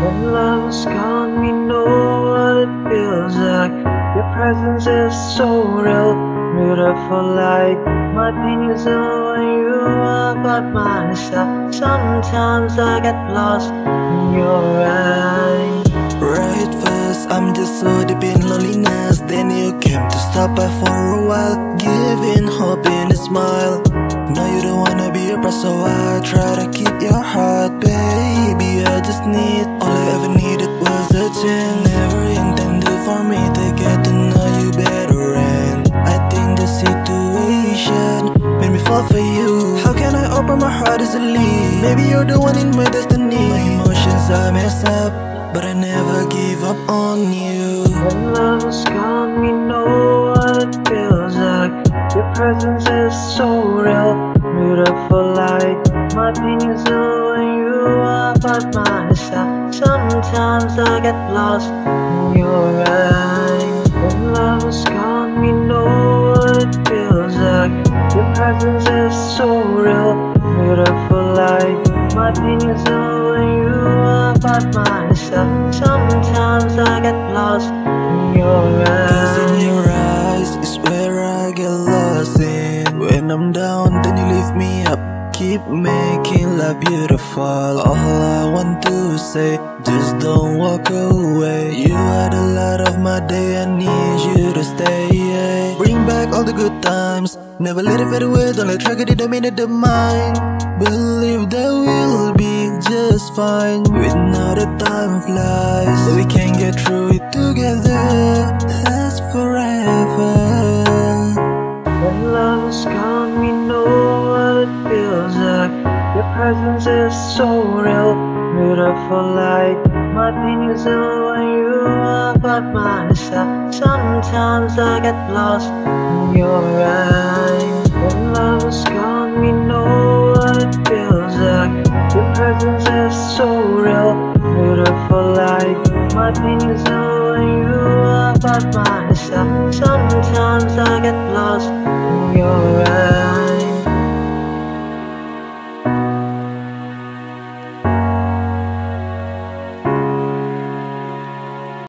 When love is gone, we know what it feels like. Your presence is so real, beautiful like my pain is when you are by my side. Sometimes I get lost in your eyes. Right first, I'm just so deep in loneliness. Then you came to stop by for a while, giving hope in a smile. You don't wanna be a press, so I try to keep your heart, baby. I just need all I ever needed was a chance. Never intended for me to get to know you better, and I think the situation made me fall for you. How can I open my heart easily? Maybe you're the one in my destiny. My emotions I mess up, but I never give up on you. When love is gone, we know what it feels like. Your presence is so real, beautiful light, my pain is when you are by my side. Sometimes I get lost in your eyes. When love is gone, we know what it feels like. Your presence is so real, beautiful light, my pain is when you are by my side. Sometimes I get lost in your Cause in eyes. your eyes is where I get lost in. When I'm down, you lift me up. Keep making life beautiful. All I want to say, just don't walk away. You are the light of my day, I need you to stay. Bring back all the good times. Never let it fade away, don't let tragedy dominate the mind. Believe that we'll be just fine. With now the time flies. We can get through it together. Your presence is so real, beautiful like my pain is when you are by my side. Sometimes I get lost in your eyes. When love is gone, we know what it feels like. Your presence is so real, beautiful like my pain is when you are by my side. Sometimes I get lost in your eyes.